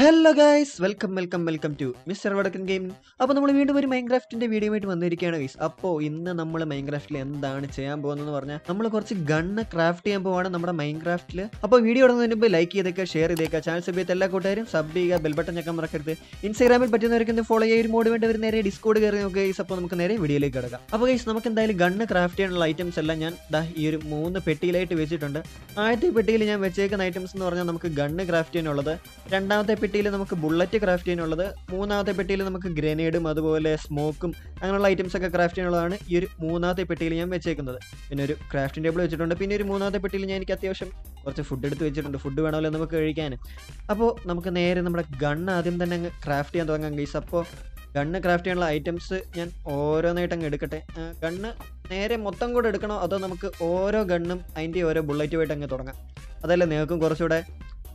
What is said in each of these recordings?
Hello guys welcome welcome welcome to mister Vadakkan game അപ്പോൾ നമ്മൾ വീണ്ടും ഒരു മൈൻക്രാഫ്റ്റിന്റെ വീഡിയോ ആയിട്ട് വന്നിരിക്കുകയാണ് ഗൈസ് അപ്പോൾ ഇന്ന് നമ്മൾ മൈൻക്രാഫ്റ്റിൽ എന്താണ് ചെയ്യാൻ പോകുന്നതെന്ന് പറഞ്ഞാൽ നമ്മൾ കുറച്ച് ഗണ്ണ് ക്രാഫ്റ്റ് ചെയ്യാൻ പോവാണ് നമ്മുടെ മൈൻക്രാഫ്റ്റിൽ അപ്പോൾ വീഡിയോ ഇടുന്നതിന് മുമ്പ് ലൈക്ക് ചെയ്തേക്കുക ഷെയർ ചെയ്തേക്കുക ചാനൽ സബ് ചെയ്ത് എല്ലാ കൂട്ടുകാരും സബ് ചെയ്യുക ബെൽബട്ടൺ ഞെക്കാൻ മറക്കരുത്. ഇൻസ്റ്റാഗ്രാമിൽ പറ്റുന്നവർക്ക് ഫോളോ ചെയ്യുക ഒരു മോഡ് വേണ്ടി വേണ്ടവർ നേരെ ഡിസ്കോഡ് കയറി നോക്കുക ഗൈസ് അപ്പോൾ നമുക്ക് നേരെ വീഡിയോയിലേക്ക് കിടക്കാം. അപ്പോൾ ഗൈസ് നമുക്ക് എന്തായാലും ഗണ്ണ് ക്രാഫ്റ്റ് ചെയ്യാനുള്ള ഐറ്റംസ് എല്ലാം ഞാൻ ദാ ഈ ഒരു മൂന്ന് പെട്ടിയിലായിട്ട് വെച്ചിട്ടുണ്ട്. ആദ്യത്തെ പെട്ടിയിൽ ഞാൻ വെച്ചേക്കുന്ന ഐറ്റംസ് എന്ന് പറഞ്ഞാൽ നമുക്ക് ഗണ്ണ് ക്രാഫ്റ്റ് ചെയ്യാനുള്ളത്. രണ്ടാമത്തെ പെട്ടിയിൽ നമുക്ക് ബുള്ളറ്റ് ക്രാഫ്റ്റ് ചെയ്യാനുള്ളത് മൂന്നാമത്തെ പെട്ടിയിൽ നമുക്ക് ഗ്രനേഡും അതുപോലെ സ്മോക്കും അങ്ങനെയുള്ള ഐറ്റംസ് ഒക്കെ ക്രാഫ്റ്റ് ചെയ്യാനുള്ളതാണ് ഈ ഒരു മൂന്നാമത്തെ പെട്ടിയിൽ ഞാൻ വെച്ചേക്കുന്നത്. പിന്നെ ഒരു ക്രാഫ്റ്റിംഗ് ടേബിൾ വെച്ചിട്ടുണ്ട്. പിന്നെ ഒരു മൂന്നാമത്തെ പെട്ടിയിൽ ഞാൻ എനിക്ക് അത്യാവശ്യം കുറച്ച് ഫുഡ് എടുത്ത് വെച്ചിട്ടുണ്ട്. ഫുഡ് വേണമല്ലോ നമുക്ക് കഴിക്കാൻ അപ്പോൾ നമുക്ക് നേരെ നമ്മുടെ ഗൺ ആദ്യം തന്നെ അങ്ങ് ക്രാഫ്റ്റ് ചെയ്യാൻ തുടങ്ങാം ഗൈസ് അപ്പോൾ ഗണ്ണ് ക്രാഫ്റ്റ് ചെയ്യാനുള്ള ഐറ്റംസ് ഞാൻ ഓരോന്നായിട്ട് അങ്ങ് എടുക്കട്ടെ. ഗണ്ണ് നേരെ മൊത്തം കൂടെ എടുക്കണോ? അതോ നമുക്ക് ഓരോ ഗണ്ണും അതിന്റെ ഓരോ ബുള്ളറ്റുമായിട്ട് അങ്ങ് തുടങ്ങാം? അതല്ലേ നിങ്ങൾക്കും കുറച്ചുകൂടെ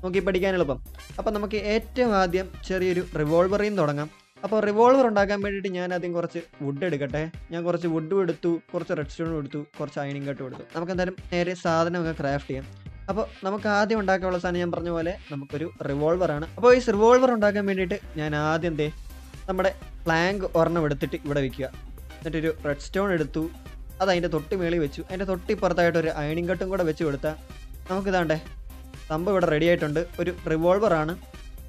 നോക്കി പഠിക്കാൻ എളുപ്പം അപ്പം നമുക്ക് ഏറ്റവും ആദ്യം ചെറിയൊരു റിവോൾവറിൽ നിന്ന് തുടങ്ങാം. അപ്പോൾ റിവോൾവർ ഉണ്ടാക്കാൻ വേണ്ടിയിട്ട് ഞാൻ ആദ്യം കുറച്ച് വുഡ് എടുക്കട്ടെ. ഞാൻ കുറച്ച് വുഡും എടുത്തു കുറച്ച് റെഡ് സ്റ്റോണും എടുത്തു കുറച്ച് അയണിങ് കട്ടും എടുത്തു. നമുക്ക് എന്തായാലും നേരെ സാധനമൊക്കെ ക്രാഫ്റ്റ് ചെയ്യാം. അപ്പോൾ നമുക്ക് ആദ്യം ഉണ്ടാക്കാനുള്ള സാധനം ഞാൻ പറഞ്ഞ പോലെ നമുക്കൊരു റിവോൾവറാണ് അപ്പോൾ ഈ റിവോൾവർ ഉണ്ടാക്കാൻ വേണ്ടിയിട്ട് ഞാൻ ആദ്യം ദേ നമ്മുടെ പ്ലാങ്ക് ഒരെണ്ണം എടുത്തിട്ട് ഇവിടെ വെക്കുക. എന്നിട്ടൊരു റെഡ് സ്റ്റോൺ എടുത്തു. അത് അതിന്റെ തൊട്ട് മേളിൽ വെച്ചു. അതിന്റെ തൊട്ടിപ്പുറത്തായിട്ടൊരു അയണിങ് കട്ടും കൂടെ വെച്ച് കൊടുത്താൽ നമുക്കിതാണ്ടേ സംഭവം ഇവിടെ റെഡി ആയിട്ടുണ്ട്. ഒരു റിവോൾവറാണ്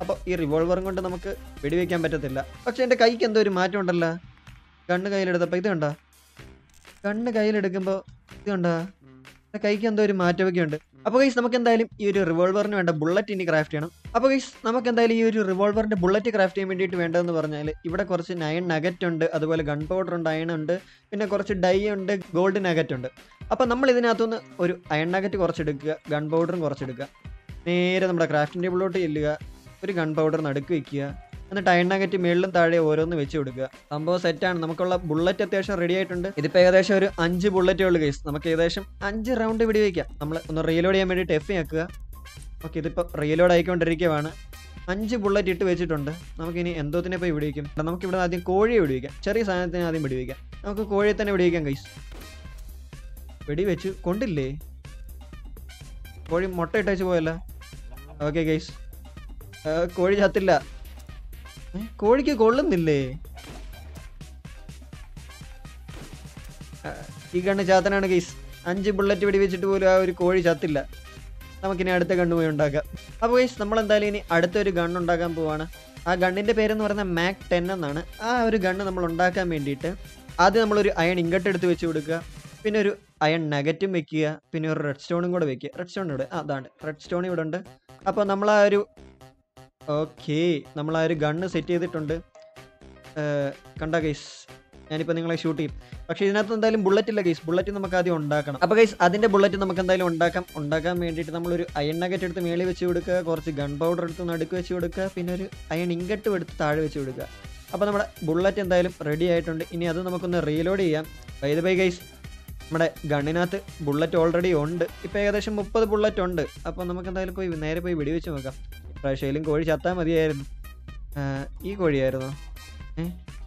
അപ്പോൾ ഈ റിവോൾവറും കൊണ്ട് നമുക്ക് വെടിവെക്കാൻ പറ്റത്തില്ല. പക്ഷെ എന്റെ കൈക്ക് എന്തോ ഒരു മാറ്റം ഉണ്ടല്ലോ. കണ്ണ് കയ്യിലെടുത്തപ്പോൾ ഇത് കണ്ടോ? കണ്ണ് കയ്യിലെടുക്കുമ്പോൾ ഇത് കണ്ടോ? എന്റെ കൈക്ക് എന്തോ ഒരു മാറ്റമൊക്കെ ഉണ്ട്. അപ്പോൾ ഗൈസ് നമുക്ക് എന്തായാലും ഈ ഒരു റിവോൾവറിന് വേണ്ട ബുള്ളറ്റ് ഇനി ക്രാഫ്റ്റ് ചെയ്യണം. അപ്പോൾ ഗൈസ് നമുക്ക് എന്തായാലും ഈ ഒരു റിവോൾവറിന്റെ ബുള്ളറ്റ് ക്രാഫ്റ്റ് ചെയ്യാൻ വേണ്ടിയിട്ട് വേണ്ടതെന്ന് പറഞ്ഞാൽ ഇവിടെ കുറച്ച് നയൻ നഗറ്റ് ഉണ്ട് അതുപോലെ ഗൺ പൗഡർ ഉണ്ട് അയൺ ഉണ്ട് പിന്നെ കുറച്ച് ഡൈ ഉണ്ട് ഗോൾഡ് നഗറ്റ് ഉണ്ട്. അപ്പോൾ നമ്മൾ ഇതിനകത്തുനിന്ന് ഒരു അയൺ നഗറ്റ് കുറച്ചെടുക്കുക ഗൺ പൗഡറും കുറച്ചെടുക്കുക. നേരെ നമ്മുടെ ക്രാഫ്റ്റിംഗ് ടേബിളിലോട്ട് ചെല്ലുക ഒരു ഗൺ പൗഡർ നടുക്ക് വെക്കുക എന്നിട്ട് അയൺ നഗറ്റ് മേളിലും താഴെ ഓരോന്ന് വെച്ച് കൊടുക്കുക. സംഭവം സെറ്റാണ് നമുക്കുള്ള ബുള്ളറ്റ് അത്യാവശ്യം റെഡി ആയിട്ടുണ്ട്. ഇതിപ്പോൾ ഏകദേശം ഒരു അഞ്ച് ബുള്ളറ്റേ ഉള്ളൂ കേസ് നമുക്ക് ഏകദേശം അഞ്ച് റൗണ്ട് വെടി വയ്ക്കാം നമ്മൾ ഒന്ന് റീലോഡ് ചെയ്യാൻ വേണ്ടിയിട്ട് എഫ് ആക്കുക ഓക്കെ ഇതിപ്പോൾ റീലോഡ് ആയിക്കൊണ്ടിരിക്കുകയാണ് അഞ്ച് ബുള്ളറ്റ് ഇട്ട് വെച്ചിട്ടുണ്ട്. നമുക്കിനി എന്തോത്തിനെ പോയി വിടിവിക്കും? നമുക്ക് ഇവിടെ ആദ്യം കോഴിയെ വിടിവിക്കാം. ചെറിയ സാധനത്തിന് ആദ്യം വിടിവിക്കാം. നമുക്ക് കോഴിയെ തന്നെ വിടിവിക്കാം കൈസ് വെടി വെച്ച് കൊണ്ടില്ലേ? കോഴി മുട്ട ഇട്ടേച്ച് പോയല്ലോ. ഓക്കെ ഗൈസ് കോഴി ചത്തില്ല. കോഴിക്ക് കൊള്ളുന്നില്ലേ? ഈ കണ്ണ് ചാത്തനാണ് കേസ് അഞ്ച് ബുള്ളറ്റ് വെടിവെച്ചിട്ട് പോലും ആ ഒരു കോഴി ചത്തില്ല. നമുക്കിനി അടുത്ത ഗണ്ണ് പോയി ഉണ്ടാക്കാം. അപ്പോൾ കേസ് നമ്മൾ എന്തായാലും ഇനി അടുത്തൊരു ഗണ്ണ് ഉണ്ടാക്കാൻ പോവാണ്. ആ ഗണ്ണിന്റെ പേരെന്ന് പറയുന്നത് മാക് ടെൻ എന്നാണ്. ആ ഒരു ഗണ്ണ് നമ്മൾ ഉണ്ടാക്കാൻ വേണ്ടിയിട്ട് ആദ്യം നമ്മളൊരു അയൺ ഇങ്കട്ട് എടുത്ത് വെച്ച് കൊടുക്കുക. പിന്നെ ഒരു അയൺ നെഗറ്റും വെക്കുക. പിന്നെ ഒരു റെഡ് സ്റ്റോണും കൂടെ വെക്കുക. റെഡ് സ്റ്റോൺ ഇവിടെ അതാണ് റെഡ് സ്റ്റോൺ ഇവിടെ ഉണ്ട് അപ്പോൾ നമ്മൾ ആ ഒരു ഓക്കെ നമ്മൾ ആ ഒരു ഗണ്ണ് സെറ്റ് ചെയ്തിട്ടുണ്ട്. കണ്ട ഗൈസ് ഞാനിപ്പോൾ നിങ്ങളെ ഷൂട്ട് ചെയ്യും. പക്ഷേ ഇതിനകത്ത് എന്തായാലും ബുള്ളറ്റ് ഇല്ല ഗൈസ് ബുള്ളറ്റ് നമുക്ക് ആദ്യം ഉണ്ടാക്കണം. അപ്പോൾ ഗൈസ് അതിന്റെ ബുള്ളറ്റ് നമുക്ക് എന്തായാലും ഉണ്ടാക്കാം. ഉണ്ടാക്കാൻ വേണ്ടിയിട്ട് നമ്മളൊരു അയൺ നഗറ്റ് എടുത്ത് മേളിൽ വെച്ച് കൊടുക്കുക. കുറച്ച് ഗൺ പൗഡർ എടുത്ത് നടുക്ക് വെച്ച് കൊടുക്കുക. പിന്നെ ഒരു അയൺ ഇങ്കട്ടും എടുത്ത് താഴെ വെച്ച് കൊടുക്കുക. അപ്പോൾ നമ്മുടെ ബുള്ളറ്റ് എന്തായാലും റെഡി ആയിട്ടുണ്ട്. ഇനി അത് നമുക്കൊന്ന് റീലോഡ് ചെയ്യാം. ബൈ ബൈ ഗൈസ് നമ്മുടെ ഗണ്ണിനകത്ത് ബുള്ളറ്റ് ഓൾറെഡി ഉണ്ട്. ഇപ്പോൾ ഏകദേശം മുപ്പത് ബുള്ളറ്റ് ഉണ്ട്. അപ്പോൾ നമുക്ക് എന്തായാലും പോയി നേരെ പോയി വെടിവെച്ച് നോക്കാം. പ്രാവശ്യം കോഴി ചത്താൽ മതിയായിരുന്നു. ഈ കോഴിയായിരുന്നോ?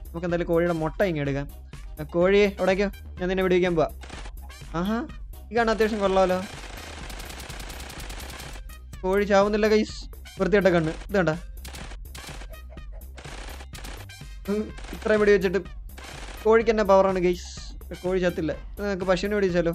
നമുക്ക് എന്തായാലും കോഴിയുടെ മുട്ട ഇങ്ങനെ എടുക്കാം. കോഴിയെ എവിടേക്കോ ഞാൻ നിന്നെ പിടിക്കാൻ പോവാ. ആഹാ ഈ കാണാൻ അത്യാവശ്യം കൊള്ളാമല്ലോ കോഴി ചാവുന്നില്ല കൈസ് വൃത്തിയിട്ട കണ്ണ്. ഇത് കണ്ട? ഇത്രയും പിടി വെച്ചിട്ട് കോഴിക്ക് തന്നെ പവറാണ് ഗൈസ് കോഴി ചത്തില്ല. നമുക്ക് പശുവിനെ പിടിച്ചാലോ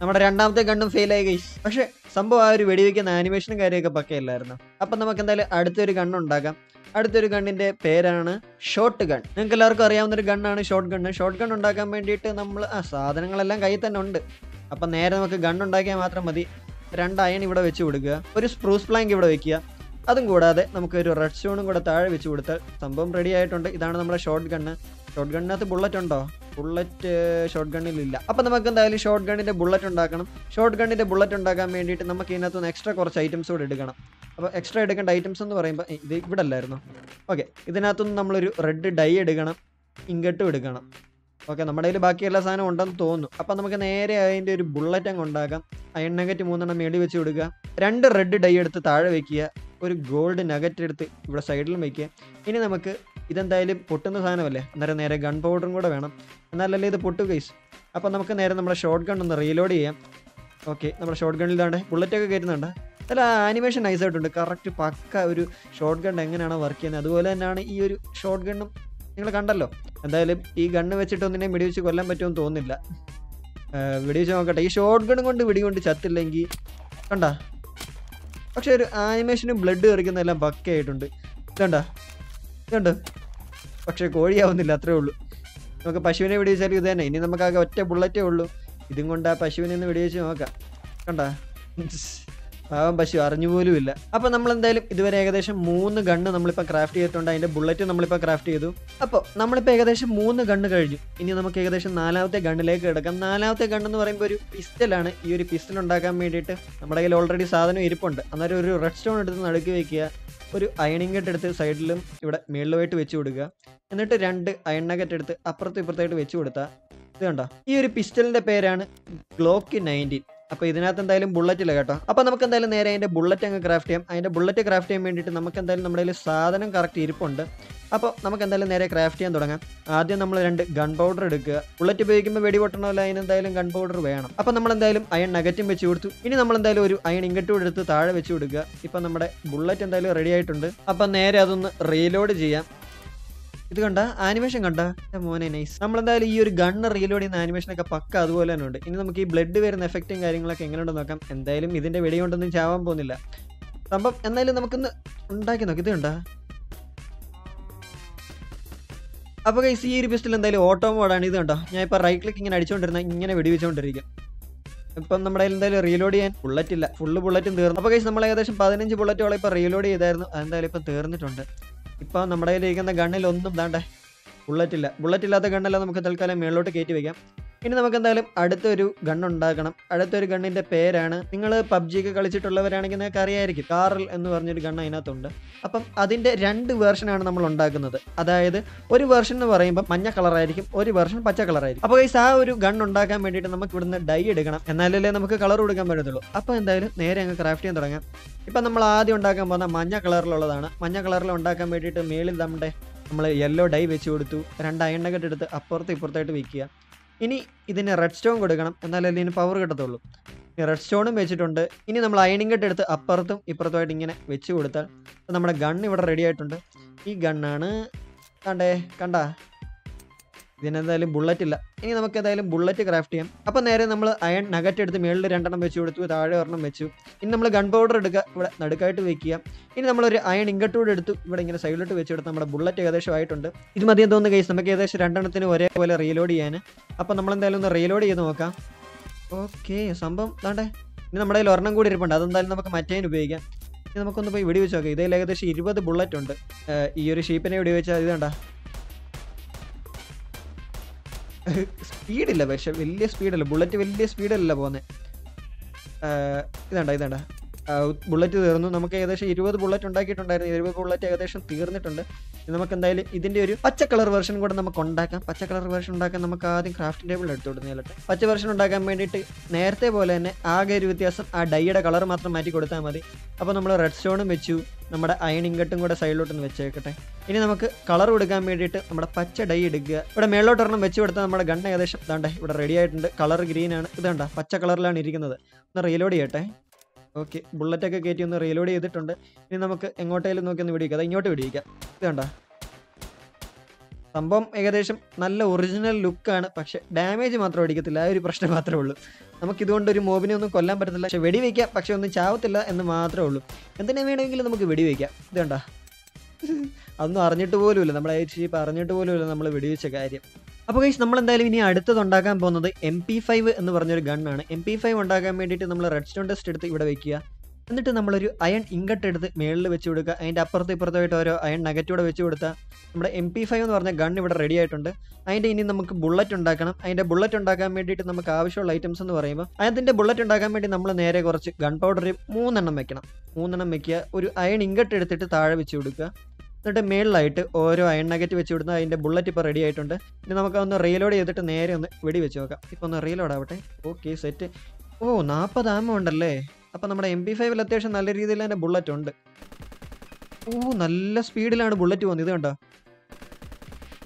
നമ്മുടെ രണ്ടാമത്തെ കണ്ണും ഫെയിലായി ഗൈസ് പക്ഷെ സംഭവം ആ ഒരു വെടിവെക്കുന്ന ആനിമേഷനും കാര്യമൊക്കെ പക്കയല്ലായിരുന്നു? അപ്പം നമുക്ക് എന്തായാലും അടുത്തൊരു ഗണ്ണ് ഉണ്ടാക്കാം അടുത്തൊരു ഗണ്ണിന്റെ പേരാണ് ഷോട്ട് ഗൺ നിങ്ങൾക്ക് എല്ലാവർക്കും അറിയാവുന്ന ഒരു ഗണ്ണാണ് ഷോട്ട് ഗണ്ണ് ഷോട്ട് ഗൺ ഉണ്ടാക്കാൻ വേണ്ടിയിട്ട് നമ്മൾ ആ സാധനങ്ങളെല്ലാം കയ്യിൽ തന്നെ ഉണ്ട്. അപ്പം നേരെ നമുക്ക് ഗൺ ഉണ്ടാക്കിയാൽ മാത്രം മതി. രണ്ട് അയൺ ഇവിടെ വെച്ച് കൊടുക്കുക. ഒരു സ്പ്രൂസ് പ്ലാങ്ക് ഇവിടെ വെക്കുക. അതും കൂടാതെ നമുക്ക് ഒരു റെഡ് സ്റ്റോണും കൂടെ താഴെ വെച്ച് കൊടുത്താൽ സംഭവം റെഡി ആയിട്ടുണ്ട്. ഇതാണ് നമ്മുടെ ഷോർട്ട് ഗണ്ണ് ഷോർട്ട് ഗണ്ണിനകത്ത് ബുള്ളറ്റ് ഉണ്ടോ? ബുള്ളറ്റ് ഷോർട്ട് ഗണ്ണിലില്ല അപ്പം നമുക്ക് എന്തായാലും ഷോർട്ട് ഗണ്ണിന്റെ ബുള്ളറ്റ് ഉണ്ടാക്കണം. ഷോർട്ട് ഗണ്ണിന്റെ ബുള്ളറ്റ് ഉണ്ടാക്കാൻ വേണ്ടിയിട്ട് നമുക്ക് ഇതിനകത്ത് നിന്ന് എക്സ്ട്രാ കുറച്ച് ഐറ്റംസ് കൂടെ എടുക്കണം. അപ്പോൾ എക്സ്ട്രാ എടുക്കേണ്ട ഐറ്റംസ് എന്ന് പറയുമ്പോൾ ഇത് ഇവിടെ അല്ലായിരുന്നു ഓക്കെ ഇതിനകത്തുനിന്ന് നമ്മളൊരു റെഡ് ഡൈ എടുക്കണം ഇങ്കട്ടും എടുക്കണം. ഓക്കെ നമ്മുടെ കയ്യിൽ ബാക്കി എല്ലാ സാധനവും ഉണ്ടെന്ന് തോന്നുന്നു. അപ്പം നമുക്ക് നേരെ അതിന്റെ ഒരു ബുള്ളറ്റ് അങ്ങ് ഉണ്ടാക്കാം. അയൺ നഗറ്റ് മൂന്നെണ്ണം മേടി വെച്ച് കൊടുക്കുക. രണ്ട് റെഡ് ഡൈ എടുത്ത് താഴെ വെക്കുക. ഒരു ഗോൾഡ് നഗറ്റ് എടുത്ത് ഇവിടെ സൈഡിൽ വയ്ക്കുക ഇനി നമുക്ക് ഇതെന്തായാലും പൊട്ടുന്ന സാധനമല്ലേ? അന്നേരം നേരെ ഗൺ പൗഡറും കൂടെ വേണം. എന്നാലല്ലേ ഇത് പൊട്ടു ഗൈസ് അപ്പോൾ നമുക്ക് നേരെ നമ്മുടെ ഷോർട്ട് ഗൺ ഒന്ന് റീലോഡ് ചെയ്യാം. ഓക്കെ നമ്മുടെ ഷോർട്ട് ഇതാണ് ബുള്ളറ്റൊക്കെ കയറ്റുന്നുണ്ട്. അല്ല ആനിമേഷൻ നൈസായിട്ടുണ്ട് കറക്റ്റ് പക്ക ഒരു ഷോർട്ട് ഗൺ എങ്ങനെയാണോ വർക്ക് ചെയ്യുന്നത്. അതുപോലെ തന്നെയാണ് ഈ ഒരു ഷോർട്ട് ഗണ്ണും നിങ്ങൾ കണ്ടല്ലോ. എന്തായാലും ഈ ഗണ്ണ് വെച്ചിട്ട് ഒന്നിനെ വെടിവെച്ച് കൊല്ലാൻ പറ്റുമെന്ന് തോന്നുന്നില്ല. വെടിവെച്ച് നോക്കട്ടെ. ഈ ഷോർട്ട് ഗൺ കൊണ്ട് വെടി കൊണ്ട് ചത്തില്ലെങ്കിൽ കണ്ട? പക്ഷെ ഒരു ആനിമേഷനും ബ്ലഡ് കറിക്കുന്നതെല്ലാം പക്കയായിട്ടുണ്ട്. ഇതണ്ട? ഇതുണ്ട്? പക്ഷെ കോഴിയാവുന്നില്ല അത്രേ ഉള്ളൂ. നമുക്ക് പശുവിനെ വെടിവെച്ചാൽ ഇത് തന്നെ. ഇനി നമുക്കാകെ ഒറ്റ ബുള്ളറ്റേ ഉള്ളൂ. ഇതും കൊണ്ട് ആ പശുവിനെ ഒന്ന് വെടിവെച്ച് നോക്കാം. കണ്ട? പാവം പശു അറിഞ്ഞു പോലും ഇല്ല അപ്പോൾ നമ്മൾ എന്തായാലും ഇതുവരെ ഏകദേശം മൂന്ന് ഗണ്ണ് നമ്മളിപ്പോൾ ക്രാഫ്റ്റ് ചെയ്തിട്ടുണ്ട്. അതിന്റെ ബുള്ളറ്റ് നമ്മളിപ്പോൾ ക്രാഫ്റ്റ് ചെയ്തു. അപ്പോൾ നമ്മളിപ്പോൾ ഏകദേശം മൂന്ന് ഗണ്ണ് കഴിഞ്ഞു. ഇനി നമുക്ക് ഏകദേശം നാലാമത്തെ ഗണ്ണിലേക്ക് കിടക്കാം. നാലാമത്തെ ഗണ്ണെന്ന് പറയുമ്പോൾ ഒരു പിസ്റ്റലാണ് ഈ ഒരു പിസ്റ്റൽ ഉണ്ടാക്കാൻ വേണ്ടിയിട്ട് നമ്മുടെ കയ്യിൽ ഓൾറെഡി സാധനം ഇരിപ്പുണ്ട്. അന്നേരം ഒരു റെഡ് സ്റ്റോൺ എടുത്ത് നടുക്കി വെക്കുക. ഒരു അയണിങ് കെട്ട് എടുത്ത് സൈഡിലും ഇവിടെ മേളിലുമായിട്ട് വെച്ച് കൊടുക്കുക. എന്നിട്ട് രണ്ട് അയൺ നഗറ്റ് എടുത്ത് അപ്പുറത്തും ഇപ്പുറത്തായിട്ട് വെച്ച് കൊടുത്താൽ ഇത് കണ്ടോ? ഈ ഒരു പിസ്റ്റലിന്റെ പേരാണ് ഗ്ലോക്ക് നയന്റീൻ അപ്പോൾ ഇതിനകത്ത് എന്തായാലും ബുള്ളറ്റ് ഇല്ല കേട്ടോ. അപ്പോൾ നമുക്ക് എന്തായാലും നേരെ അതിന്റെ ബുള്ളറ്റ് അങ്ങ് ക്രാഫ്റ്റ് ചെയ്യാം. അതിന്റെ ബുള്ളറ്റ് ക്രാഫ്റ്റ് ചെയ്യാൻ വേണ്ടിയിട്ട് നമുക്ക് എന്തായാലും നമ്മുടെ കയ്യിൽ സാധനം കറക്റ്റ് ഇരിപ്പുണ്ട്. അപ്പോൾ നമുക്ക് എന്തായാലും നേരെ ക്രാഫ്റ്റ് ചെയ്യാൻ തുടങ്ങാം. ആദ്യം നമ്മൾ രണ്ട് ഗൺ പൗഡർ എടുക്കുക. ബുള്ളറ്റ് ഉപയോഗിക്കുമ്പോൾ വെടി പൊട്ടണമല്ല അതിന് എന്തായാലും ഗൺ പൗഡർ വേണം. അപ്പോൾ നമ്മൾ എന്തായാലും അയൺ നഗറ്റും വെച്ച് കൊടുത്തു. ഇനി നമ്മൾ എന്തായാലും ഒരു അയൺ ഇങ്ങോട്ടും എടുത്ത് താഴെ വെച്ച് കൊടുക്കുക. ഇപ്പം നമ്മുടെ ബുള്ളറ്റ് എന്തായാലും റെഡി ആയിട്ടുണ്ട്. അപ്പം നേരെ അതൊന്ന് റീലോഡ് ചെയ്യാം. ഇത് കണ്ട? ആനിമേഷൻ കണ്ട? മോനെ നൈസ് നമ്മൾ എന്തായാലും ഈ ഒരു ഗണ്ണ് റീലോഡ് ചെയ്യുന്ന ആനിമേഷൻ ഒക്കെ പക്ക അതുപോലെ തന്നെ ഉണ്ട്. ഇനി നമുക്ക് ഈ ബ്ലഡ് വരുന്ന എഫക്റ്റും കാര്യങ്ങളൊക്കെ എങ്ങനെയുണ്ടെന്ന് നോക്കാം. എന്തായാലും ഇതിന്റെ വെടി കൊണ്ടൊന്നും ചാവാൻ പോകുന്നില്ല. സംഭവം എന്തായാലും നമുക്കൊന്ന് ഉണ്ടാക്കി നോക്കി. ഇത് കണ്ടാ? അപ്പോൾ ഗൈസ് ഈ ഒരു പിസ്റ്റൽ എന്തായാലും ഓട്ടോ മോഡാണ് ഇത് കണ്ടോ? ഞാൻ ഇപ്പോൾ റൈറ്റ് ക്ലിക്ക് ഇങ്ങനെ അടിച്ചുകൊണ്ടിരുന്ന ഇങ്ങനെ വെടിവെച്ചുകൊണ്ടിരിക്കും ഇപ്പം നമ്മുടെ എന്തായാലും റീലോഡ് ചെയ്യാൻ ബുള്ളറ്റ് ഇല്ല. ഫുള്ള് ബുള്ളറ്റും തീർന്നു. അപ്പോൾ ഗൈസ് നമ്മൾ ഏകദേശം പതിനഞ്ച് ബുള്ളറ്റോളം ഇപ്പോൾ റീലോഡ് ചെയ്തായിരുന്നു. അതെന്തായാലും ഇപ്പം തീർന്നിട്ടുണ്ട്. ഇപ്പോൾ നമ്മുടെ കയ്യിലിരിക്കുന്ന ഗണ്ണിലൊന്നും ദാണ്ടേ ബുള്ളറ്റ് ഇല്ല. ബുള്ളറ്റ് ഇല്ലാത്ത ഗണ്ണെല്ലാം നമുക്ക് തൽക്കാലം മേളിലോട്ട് കയറ്റി വെക്കാം. ഇനി നമുക്ക് എന്തായാലും അടുത്തൊരു ഗൺ ഉണ്ടാക്കണം അടുത്തൊരു ഗണ്ണിന്റെ പേരാണ്. നിങ്ങൾ പബ്ജിക്ക് കളിച്ചിട്ടുള്ളവരാണെങ്കിൽ നിങ്ങൾക്ക് അറിയായിരിക്കും. കാറൽ എന്ന് പറഞ്ഞൊരു ഗണ്ണ് അതിനകത്തുണ്ട്. അപ്പം അതിന്റെ രണ്ട് വേർഷനാണ് നമ്മൾ ഉണ്ടാക്കുന്നത്. അതായത് ഒരു വേർഷൻ എന്ന് പറയുമ്പോൾ മഞ്ഞ കളറായിരിക്കും ഒരു വേർഷൻ പച്ച കളറായിരിക്കും അപ്പോൾ ഗൈസ് ആ ഒരു ഗൺ ഉണ്ടാക്കാൻ വേണ്ടിയിട്ട് നമുക്ക് ഇവിടുന്ന് ഡൈ എടുക്കണം. എന്നാലല്ലേ നമുക്ക് കളർ കൊടുക്കാൻ പറ്റത്തുള്ളൂ. അപ്പോൾ എന്തായാലും നേരെ അങ്ങ് ക്രാഫ്റ്റ് ചെയ്യാൻ തുടങ്ങാം. ഇപ്പം നമ്മൾ ആദ്യം ഉണ്ടാക്കാൻ പോകുന്ന മഞ്ഞ കളറിലുള്ളതാണ് മഞ്ഞ കളറിൽ ഉണ്ടാക്കാൻ വേണ്ടിയിട്ട് മേളിൽ നമ്മുടെ നമ്മൾ യെല്ലോ ഡൈ വെച്ച് കൊടുത്തു. രണ്ട് നഗറ്റ് എടുത്ത് അപ്പുറത്ത് ഇപ്പുറത്തായിട്ട് വെക്കുക. ഇനി ഇതിന് റെഡ് സ്റ്റോൺ കൊടുക്കണം. എന്നാലേ ഇതിന് പവർ കിട്ടത്തുള്ളൂ. റെഡ് സ്റ്റോണും വെച്ചിട്ടുണ്ട്. ഇനി നമ്മൾ അയണിങ് കെട്ട് എടുത്ത് അപ്പുറത്തും ഇപ്പുറത്തുമായിട്ട് ഇങ്ങനെ വെച്ച് കൊടുത്താൽ നമ്മുടെ ഗൺ ഇവിടെ റെഡി ആയിട്ടുണ്ട്. ഈ ഗണ്ണാണ് കണ്ടേ കണ്ടാ? ഇതിനെന്തായാലും ബുള്ളറ്റ് ഇല്ല. ഇനി നമുക്ക് എന്തായാലും ബുള്ളറ്റ് ക്രാഫ്റ്റ് ചെയ്യാം. അപ്പോൾ നേരെ നമ്മൾ അയൺ നഗറ്റ് എടുത്ത് മേളിൽ രണ്ടെണ്ണം വെച്ച് കൊടുത്തു താഴെ ഒരെണ്ണം വെച്ചു. ഇനി നമ്മൾ ഗൺ പൗഡർ എടുക്കുക ഇവിടെ നടുക്കായിട്ട് വെക്കുക. ഇനി നമ്മളൊരു അയൺ ഇങ്കട്ടൂടെ എടുത്തു ഇവിടെ ഇങ്ങനെ സൈഡിലോട്ട് വെച്ചെടുത്ത് നമ്മുടെ ബുള്ളറ്റ് ഏകദേശം ആയിട്ടുണ്ട്. ഇത് മതിയെന്ന് തോന്നുന്നു കേസ് നമുക്ക് ഏകദേശം രണ്ടെണ്ണത്തിന് ഒരേപോലെ റീലോഡ് ചെയ്യാൻ. അപ്പോൾ നമ്മൾ എന്തായാലും ഒന്ന് റീലോഡ് ചെയ്ത് നോക്കാം. ഓക്കെ സംഭവം താണ്ടേ ഇനി നമ്മുടെ കയ്യിൽ ഒരെണ്ണം കൂടി ഇരിപ്പുണ്ട്. അതെന്തായാലും നമുക്ക് മറ്റേതിന് ഉപയോഗിക്കാം. ഇനി നമുക്കൊന്ന് പോയി വെടിവെച്ച് നോക്കാം. ഇതിൽ ഏകദേശം ഇരുപത് ബുള്ളറ്റ് ഉണ്ട്. ഈ ഒരു ഷീപ്പിനെ വെടിവെച്ചാൽ ഇത് സ്പീഡില്ല പക്ഷെ വലിയ സ്പീഡല്ല ബുള്ളറ്റ് വലിയ സ്പീഡല്ല പോകുന്നത് ഇതാണ്ട ഇതണ്ട. ബുള്ളറ്റ് തീർന്നു. നമുക്ക് ഏകദേശം ഇരുപത് ബുള്ളറ്റ് ഉണ്ടാക്കിയിട്ടുണ്ടായിരുന്നു. ഇരുപത് ബുള്ളറ്റ് ഏകദേശം തീർന്നിട്ടുണ്ട്. നമുക്ക് എന്തായാലും ഇതിന്റെ ഒരു പച്ച കളർ വെർഷൻ കൂടെ നമുക്ക് ഉണ്ടാക്കാം. പച്ച കളർ വെർഷൻ ഉണ്ടാക്കാൻ നമുക്ക് ആദ്യം ക്രാഫ്റ്റിംഗ് ടേബിൾ എടുത്തു കൊടുക്കുന്നില്ല പച്ച വെർഷൻ ഉണ്ടാക്കാൻ വേണ്ടിയിട്ട് നേരത്തെ പോലെ തന്നെ ആകെ ഒരു വ്യത്യാസം ആ ഡൈയുടെ കളർ മാത്രം മാറ്റി കൊടുത്താൽ മതി. അപ്പോൾ നമ്മൾ റെഡ് സ്റ്റോണും വെച്ചു. നമ്മുടെ അയൺ ഇങ്കട്ടും കൂടെ സൈഡിലോട്ടൊന്ന് വെച്ചേക്കട്ടെ. ഇനി നമുക്ക് കളർ കൊടുക്കാൻ വേണ്ടിയിട്ട് നമ്മുടെ പച്ച ഡൈ എടുക്കുക. ഇവിടെ മേളോട്ടൊരെണ്ണം വെച്ച് കൊടുത്താൽ നമ്മുടെ ഗണ്ണ ഏകദേശം ഇതാണ്ടേ ഇവിടെ റെഡി ആയിട്ടുണ്ട്. കളർ ഗ്രീനാണ് ഇതാണ്ട പച്ച കളറിലാണ് ഇരിക്കുന്നത്. ഒന്ന് റീലോഡ് ചെയ്യട്ടെ. ഓക്കെ ബുള്ളറ്റൊക്കെ കയറ്റി ഒന്ന് റീലോഡ് ചെയ്തിട്ടുണ്ട്. ഇനി നമുക്ക് എങ്ങോട്ടേലും നോക്കി ഒന്ന് വിടിയിക്കാം അത് ഇങ്ങോട്ട് വിടിയിക്കാം ഇത് കണ്ട? സംഭവം ഏകദേശം നല്ല ഒറിജിനൽ ലുക്കാണ് പക്ഷേ ഡാമേജ് മാത്രം അടിക്കത്തില്ല. ആ ഒരു പ്രശ്നം മാത്രമേ ഉള്ളൂ. നമുക്ക് ഇതുകൊണ്ട് ഒരു മോബിനെ ഒന്നും കൊല്ലാൻ പറ്റത്തില്ല. പക്ഷെ വെടിവെക്കാം. പക്ഷെ ഒന്നും ചാവത്തില്ല എന്ന് മാത്രമേ ഉള്ളൂ. എന്തിനു വേണമെങ്കിലും നമുക്ക് വെടിവെക്കാം? ഇത് കണ്ട? അതൊന്നും അറിഞ്ഞിട്ട് പോലുമില്ല. നമ്മളെ ഷീപ്പ് അറിഞ്ഞിട്ട് പോലുമില്ല. നമ്മൾ വെടിവെച്ച കാര്യം. അപ്പോൾ കഴിച്ച് നമ്മൾ എന്തായാലും ഇനി അടുത്തത് ഉണ്ടാക്കാൻ പോകുന്നത് എം പി ഫൈവ് എന്ന് പറഞ്ഞൊരു ഗണ്ണാണ് എം പി ഫൈവ് ഉണ്ടാക്കാൻ വേണ്ടിയിട്ട് നമ്മൾ റെഡ് സ്റ്റോൺ ടെസ്റ്റ് എടുത്ത് ഇവിടെ വെക്കുക. എന്നിട്ട് നമ്മളൊരു അയൺ ഇങ്കട്ട് എടുത്ത് മേളിൽ വെച്ച് കൊടുക്കുക. അതിന്റെ അപ്പുറത്ത് ഇപ്പുറത്തായിട്ട് ഓരോ അയൺ നഗറ്റൂടെ വെച്ച് കൊടുത്താൽ നമ്മുടെ എം പി ഫൈവ് എന്ന് പറഞ്ഞ ഗൺ ഇവിടെ റെഡി ആയിട്ടുണ്ട്. അതിന്റെ ഇനി നമുക്ക് ബുള്ളറ്റ് ഉണ്ടാക്കണം. അതിന്റെ ബുള്ളറ്റ് ഉണ്ടാക്കാൻ വേണ്ടിയിട്ട് നമുക്ക് ആവശ്യമുള്ള ഐറ്റംസ് എന്ന് പറയുമ്പോൾ അതിന്റെ ബുള്ളറ്റ് ഉണ്ടാക്കാൻ വേണ്ടി നമ്മൾ നേരെ കുറച്ച് ഗൺ പൗഡർ മൂന്നെണ്ണം വെക്കണം. മൂന്നെണ്ണം വെക്കുക. ഒരു അയൺ ഇങ്കട്ട് എടുത്തിട്ട് താഴെ വെച്ച് കൊടുക്കുക. എന്നിട്ട് മേളിലായിട്ട് ഓരോ അയൺ നഗറ്റ് വെച്ച് വിടുന്ന അതിന്റെ ബുള്ളറ്റ് ഇപ്പോൾ റെഡി ആയിട്ടുണ്ട്. ഇനി നമുക്ക് ഒന്ന് റീലോഡ് ചെയ്തിട്ട് നേരെ ഒന്ന് വെടി വെച്ച് നോക്കാം. ഇപ്പോൾ ഒന്ന് റീലോഡ് ആവട്ടെ. ഓക്കെ സെറ്റ് ഓ നാൽപ്പത് ആമ ഉണ്ടല്ലേ? അപ്പോൾ നമ്മുടെ എം പി ഫൈവിൽ അത്യാവശ്യം നല്ല രീതിയിൽ തന്നെ ബുള്ളറ്റ് ഉണ്ട്. ഓ നല്ല സ്പീഡിലാണ് ബുള്ളറ്റ് ഇത് കണ്ടോ?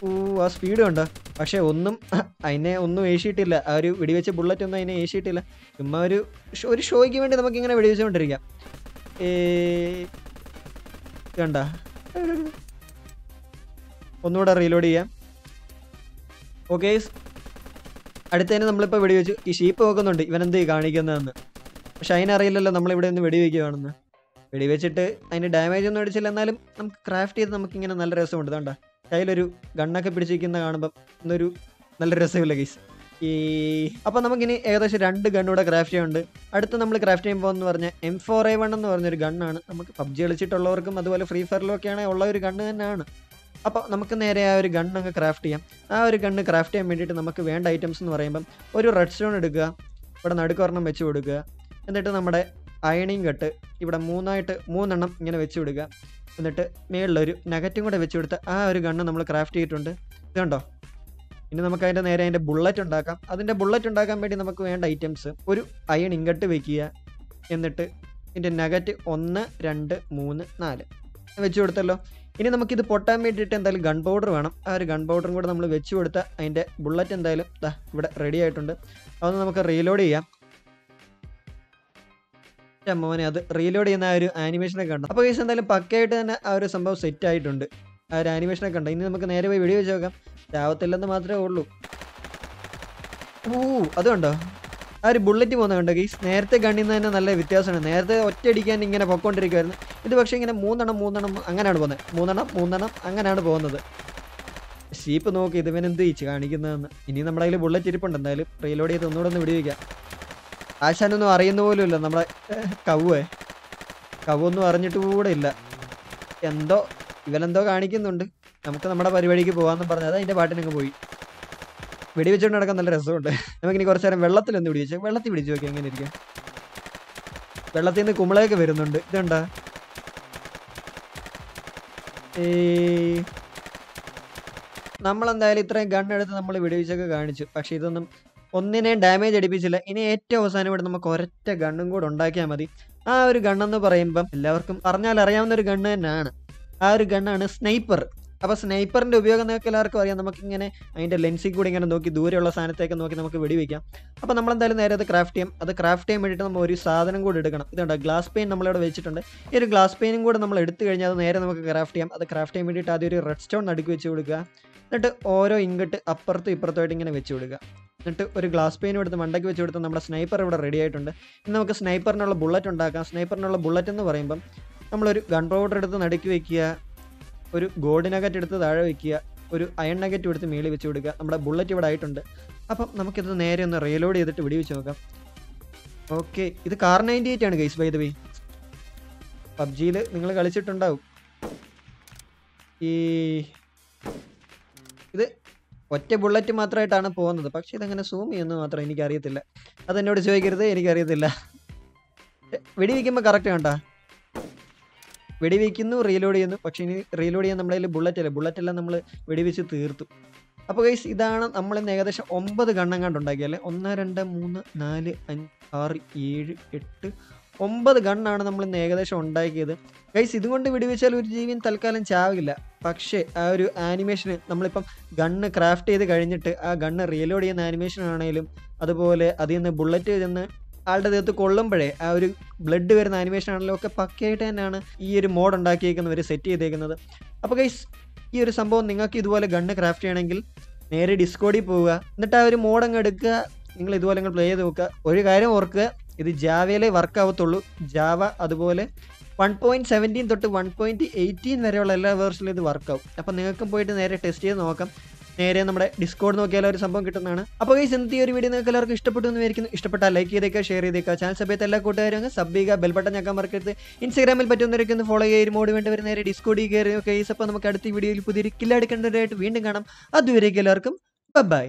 ഓ ആ സ്പീഡ് കണ്ടോ? പക്ഷേ ഒന്നും അതിനെ ഒന്നും ഏശിയിട്ടില്ല. ആ ഒരു വെടിവെച്ച ബുള്ളറ്റ് ഒന്നും അതിനെ ഏശിയിട്ടില്ല. ചുമ്മാ ഒരു ഒരു ഷോയ്ക്ക് വേണ്ടി നമുക്കിങ്ങനെ വെടിവെച്ചുകൊണ്ടിരിക്കാം. ഏ കണ്ട? ഒന്നുകൂടെ റീലോഡ് ചെയ്യാം. ഓക്കെ അടുത്തതിന് നമ്മളിപ്പോൾ വെടിവെച്ചു. ഈ ഷീപ്പ് നോക്കുന്നുണ്ട്. ഇവനെന്ത് കാണിക്കുന്നതെന്ന്. പക്ഷെ അതിനറിയില്ലല്ലോ നമ്മളിവിടെ നിന്ന് വെടിവെക്കുകയാണെന്ന്. വെടിവെച്ചിട്ട് അതിന് ഡാമേജ് ഒന്നും അടിച്ചില്ല. എന്നാലും നമുക്ക് ക്രാഫ്റ്റ് ചെയ്ത് നമുക്കിങ്ങനെ നല്ല രസമുണ്ട്. കണ്ട കയ്യിലൊരു ഗണ്ണൊക്കെ പിടിച്ചിരിക്കുന്ന കാണുമ്പം ഇന്നൊരു നല്ല രസമില്ല ഗൈസ് ഈ അപ്പോൾ നമുക്കിനി ഏകദേശം രണ്ട് ഗണ്ണൂടെ ക്രാഫ്റ്റ് ചെയ്യുന്നുണ്ട് അടുത്ത് നമ്മൾ ക്രാഫ്റ്റ് ചെയ്യുമ്പോൾ എന്ന് പറഞ്ഞാൽ എം ഫോർ എ വൺ എന്ന് പറഞ്ഞൊരു ഗണ്ണാണ് നമുക്ക് പബ്ജി കളിച്ചിട്ടുള്ളവർക്കും അതുപോലെ ഫ്രീ ഫയറിലും ഒക്കെയാണ് ഉള്ള ഒരു ഗണ്ണ് തന്നെയാണ്. അപ്പോൾ നമുക്ക് നേരെ ആ ഒരു ഗൺ അങ്ങ് ക്രാഫ്റ്റ് ചെയ്യാം. ആ ഒരു ഗണ്ണ് ക്രാഫ്റ്റ് ചെയ്യാൻ വേണ്ടിയിട്ട് നമുക്ക് വേണ്ട ഐറ്റംസ് എന്ന് പറയുമ്പം ഒരു റെഡ് സ്റ്റോൺ എടുക്കുക ഇവിടെ നടുക്കൊരെണ്ണം വെച്ച് കൊടുക്കുക എന്നിട്ട് നമ്മുടെ അയണിങ് കെട്ട് ഇവിടെ മൂന്നായിട്ട് മൂന്നെണ്ണം ഇങ്ങനെ വെച്ച് വിടുക എന്നിട്ട് മേളിലൊരു നെഗറ്റീവ് കൂടെ വെച്ച് കൊടുത്ത് ആ ഒരു ഗണ്ണ് നമ്മൾ ക്രാഫ്റ്റ് ചെയ്തിട്ടുണ്ട്. ഇത് കണ്ടോ? ഇനി നമുക്ക് അതിന്റെ നേരെ അതിന്റെ ബുള്ളറ്റ് ഉണ്ടാക്കാം. അതിന്റെ ബുള്ളറ്റ് ഉണ്ടാക്കാൻ വേണ്ടി നമുക്ക് വേണ്ട ഐറ്റംസ് ഒരു അയൺ ഇങ്ങട്ട് വെക്കുക. എന്നിട്ട് ഇതിന്റെ നെഗറ്റ് ഒന്ന് രണ്ട് മൂന്ന് നാല്. വെച്ച് കൊടുത്തല്ലോ. ഇനി നമുക്കിത് പൊട്ടാൻ വേണ്ടിയിട്ട് എന്തായാലും ഗൺ പൗഡർ വേണം. ആ ഒരു ഗൺ പൗഡറും കൂടെ നമ്മൾ വെച്ച് കൊടുത്താൽ അതിന്റെ ബുള്ളറ്റ് എന്തായാലും ദാ ഇവിടെ റെഡി ആയിട്ടുണ്ട്. അതൊന്ന് നമുക്ക് റീലോഡ് ചെയ്യാം. അമ്മവനെ അത് റീലോഡ് ചെയ്യുന്ന ആ ഒരു ആനിമേഷനൊക്കെ കണ്ടു? അപ്പോൾ കേസ് എന്തായാലും പക്കയായിട്ട് തന്നെ ആ ഒരു സംഭവം സെറ്റ് ആയിട്ടുണ്ട്. ആ ഒരു ആനിമേഷനൊക്കെ ഉണ്ട്. ഇനി നമുക്ക് നേരെ പോയി വെടി വെച്ച് നോക്കാം. രാവത്തില്ലെന്ന് മാത്രമേ ഉള്ളൂ. ഓ അത് കണ്ടോ? ആ ഒരു ബുള്ളറ്റ് പോകുന്ന കണ്ടോ ഗീസ് നേരത്തെ കണ്ണിന്ന് തന്നെ നല്ല വ്യത്യാസമാണ് നേരത്തെ ഒറ്റയടിക്കാൻ ഇങ്ങനെ പൊക്കോണ്ടിരിക്കുമായിരുന്നു ഇത് പക്ഷേ ഇങ്ങനെ മൂന്നെണ്ണം മൂന്നെണ്ണം അങ്ങനെയാണ് പോകുന്നത്. മൂന്നെണ്ണം മൂന്നെണ്ണം അങ്ങനെയാണ് പോകുന്നത്. ഷീപ്പ് നോക്കി ഇതുവൻ എന്ത് ചെയ്ച്ച് കാണിക്കുന്നതെന്ന്. ഇനി നമ്മുടെ കയ്യിൽ ബുള്ളറ്റ് ഇരിപ്പുണ്ട്. എന്തായാലും റീലോഡ് ചെയ്ത് ഒന്നുകൂടെ ഒന്ന് വിടിവിക്കാം. ആശാനൊന്നും അറിയുന്ന പോലും ഇല്ല. നമ്മുടെ കവുവേ. കവൊന്നും അറിഞ്ഞിട്ട് കൂടെ ഇല്ല. എന്തോ ഇവനെന്തോ കാണിക്കുന്നുണ്ട്. നമുക്ക് നമ്മുടെ പരിപാടിക്ക് പോകാമെന്ന് പറഞ്ഞത് അതിന്റെ പാട്ടിനൊക്കെ പോയി. വെടിവെച്ചുകൊണ്ട് നടക്കാൻ നല്ല രസമുണ്ട്. നമുക്കിനി കുറച്ച് നേരം വെള്ളത്തിൽ ഒന്ന് പിടിച്ചു വെള്ളത്തിൽ പിടിച്ചു നോക്കി എങ്ങനെ ഇരിക്കാം. വെള്ളത്തിൽ നിന്ന് കുമ്പളയൊക്കെ വരുന്നുണ്ട്. ഇതുണ്ടാ? ഈ നമ്മളെന്തായാലും ഇത്രയും ഗണ്ണെടുത്ത് നമ്മൾ വെടിവെച്ചൊക്കെ കാണിച്ചു. പക്ഷെ ഇതൊന്നും ഒന്നിനെയും ഡാമേജ് അടിപ്പിച്ചില്ല. ഇനി ഏറ്റവും അവസാനം ഇവിടെ നമുക്ക് ഒരൊറ്റ ഗണ്ണും കൂടെ ഉണ്ടാക്കിയാൽ മതി. ആ ഒരു ഗണ്ണെന്ന് പറയുമ്പം എല്ലാവർക്കും പറഞ്ഞാൽ അറിയാവുന്ന ഒരു ഗണ്ണ് തന്നെയാണ്. ആ ഒരു ഗണ്ണാണ് സ്നൈപ്പർ അപ്പോൾ സ്നൈപ്പറിന്റെ ഉപയോഗം നിങ്ങൾക്ക് എല്ലാവർക്കും അറിയാം. നമുക്കിങ്ങനെ അതിന്റെ ലെൻസിൽ കൂടി ഇങ്ങനെ നോക്കി ദൂരെയുള്ള സാധനത്തേക്ക് നോക്കി നമുക്ക് വെടിവെക്കാം. അപ്പോൾ നമ്മളെന്തായാലും നേരെ അത് ക്രാഫ്റ്റ് ചെയ്യാം. അത് ക്രാഫ്റ്റ് ചെയ്യാൻ വേണ്ടിയിട്ട് നമ്മൾ ഒരു സാധനം കൂടി എടുക്കണം. ഇതുണ്ട് ഗ്ലാസ് പെയിൻ നമ്മളിവിടെ വെച്ചിട്ടുണ്ട്. ഈ ഒരു ഗ്ലാസ് പെയിനും കൂടെ നമ്മൾ എടുത്തു കഴിഞ്ഞാൽ അത് നേരെ നമുക്ക് ക്രാഫ്റ്റ് ചെയ്യാം. അത് ക്രാഫ്റ്റ് ചെയ്യാൻ വേണ്ടിയിട്ട് ആദ്യം ഒരു റെഡ് സ്റ്റോൺ നടുക്ക് വെച്ച് കൊടുക്കുക. എന്നിട്ട് ഓരോ ഇങ്ങോട്ട് അപ്പുറത്തും ഇപ്പുറത്തുമായിട്ട് ഇങ്ങനെ വെച്ച് കൊടുക്കുക. എന്നിട്ട് ഒരു ഗ്ലാസ് പെയിനും എടുത്ത് മണ്ടയ്ക്ക് വെച്ച് കൊടുത്ത് നമ്മുടെ സ്നൈപ്പർ ഇവിടെ റെഡി ആയിട്ടുണ്ട്. ഇനി നമുക്ക് സ്നൈപ്പറിനുള്ള ബുള്ളറ്റ് ഉണ്ടാക്കാം. സ്നൈപ്പറിനുള്ള ബുള്ളറ്റ് എന്ന് പറയുമ്പം നമ്മളൊരു ഗൺ പൗഡർ എടുത്ത് നടുക്കി വെക്കുക ഒരു ഗോൾഡ് നഗറ്റ് എടുത്ത് താഴെ വെക്കുക ഒരു അയൺ നഗറ്റ് എടുത്ത് മേളിൽ വെച്ച് കൊടുക്കുക. നമ്മുടെ ബുള്ളറ്റ് ഇവിടെ ആയിട്ടുണ്ട്. അപ്പം നമുക്കിത് നേരെ ഒന്ന് റീലോഡ് ചെയ്തിട്ട് വെടിവെച്ച് നോക്കാം. ഓക്കെ ഇത് കാർ നയന്റി എയ്റ്റ് ആണ് ഗൈസ് ബൈ വേ പബ്ജിയിൽ നിങ്ങൾ കളിച്ചിട്ടുണ്ടാവും. ഈ ഇത് ഒറ്റ ബുള്ളറ്റ് മാത്രമായിട്ടാണ് പോകുന്നത്. പക്ഷേ ഇതങ്ങനെ സൂം ചെയ്യുന്നത് മാത്രം എനിക്കറിയത്തില്ല. അതെന്നോട് ചോദിക്കരുത് എനിക്കറിയത്തില്ല. വെടിവെക്കുമ്പോൾ കറക്റ്റ് കണ്ടാ വെടിവെക്കുന്നു റീലോഡ് ചെയ്യുന്നു. പക്ഷേ ഇനി റീലോഡ് ചെയ്യാൻ നമ്മുടെ കയ്യിൽ ബുള്ളറ്റ് അല്ല. ബുള്ളറ്റ് എല്ലാം നമ്മൾ വെടിവെച്ച് തീർത്തു. അപ്പോൾ ഗൈസ് ഇതാണ് നമ്മൾ ഇന്ന് ഏകദേശം ഒമ്പത് ഗണ്ണം കണ്ടുണ്ടാക്കിയത് അല്ലേ ഒന്ന് രണ്ട് മൂന്ന് നാല് അഞ്ച് ആറ് ഏഴ് എട്ട് ഒമ്പത് ഗണ്ണാണ് നമ്മൾ ഇന്ന് ഏകദേശം ഉണ്ടാക്കിയത്. ഗൈസ് ഇതുകൊണ്ട് വെടിവെച്ചാൽ ഒരു ജീവിയും തൽക്കാലം ചാവില്ല. പക്ഷേ ആ ഒരു ആനിമേഷന് നമ്മളിപ്പം ഗണ്ണ് ക്രാഫ്റ്റ് ചെയ്ത് കഴിഞ്ഞിട്ട് ആ ഗണ്ണ് റീലോഡ് ചെയ്യുന്ന ആനിമേഷൻ ആണെങ്കിലും അതുപോലെ അതിൽ നിന്ന് ബുള്ളറ്റ് ചെന്ന് ആളുടെ ദേഹത്ത് കൊള്ളുമ്പോഴേ ആ ഒരു ബ്ലഡ് വരുന്ന ആനിമേഷൻ ആണല്ലോ ഒക്കെ പക്കയായിട്ട് തന്നെയാണ് ഈ ഒരു മോഡ് ഉണ്ടാക്കിയേക്കുന്നവർ സെറ്റ് ചെയ്തേക്കുന്നത്. അപ്പോൾ ഗൈസ് ഈ ഒരു സംഭവം നിങ്ങൾക്ക് ഇതുപോലെ ഗണ്ണ് ക്രാഫ്റ്റ് ചെയ്യണമെങ്കിൽ നേരെ ഡിസ്കോഡിൽ പോവുക. എന്നിട്ട് ആ ഒരു മോഡ് അങ്ങ് എടുക്കുക. നിങ്ങൾ ഇതുപോലെ അങ്ങ് പ്ലേ ചെയ്ത് നോക്കുക. ഒരു കാര്യം ഓർക്കുക ഇത് ജാവയിലേ വർക്ക് ആവത്തുള്ളൂ. ജാവ അതുപോലെ വൺ പോയിന്റ് സെവന്റീൻ തൊട്ട് വൺ പോയിന്റ് എയ്റ്റീൻ വരെയുള്ള എല്ലാ വേർഷനിലും ഇത് വർക്ക് ആവും. അപ്പം നിങ്ങൾക്കും പോയിട്ട് നേരെ ടെസ്റ്റ് ചെയ്ത് നോക്കാം. നേരെ നമ്മുടെ ഡിസ്കോഡ് നോക്കിയാൽ ഒരു സംഭവം കിട്ടുന്നതാണ്. അപ്പോൾ ഈ ഈ ഒരു വീഡിയോ നിങ്ങൾക്ക് എല്ലാവർക്കും ഇഷ്ടപ്പെട്ടു എന്ന് വിചാരിക്കുന്നു. ഇഷ്ടപ്പെട്ടാൽ ലൈക്ക് ചെയ്തേക്കുക ഷെയർ ചെയ്തേക്കുക ചാനൽ സമയത്ത് എല്ലാ കൂട്ടുകാരും സബ് ചെയ്യുക ബെൽ ബട്ടൺ ഞെക്കാൻ മറക്കരുത്. ഇൻസ്റ്റാഗ്രാമിൽ പറ്റുന്നവരൊക്കെ ഒന്ന് ഫോളോ ചെയ്യുക മോഡ് വേണ്ടി വരുന്ന നേരെ ഡിസ്കോഡിൽ കയറി കേസ് അപ്പോൾ നമുക്ക് അടുത്ത വീഡിയോയിൽ പുതിയൊരു കില്ലടിക്കേണ്ടതായിട്ട് വീണ്ടും കാണാം. അതുവരേക്കും എല്ലാവർക്കും ബൈ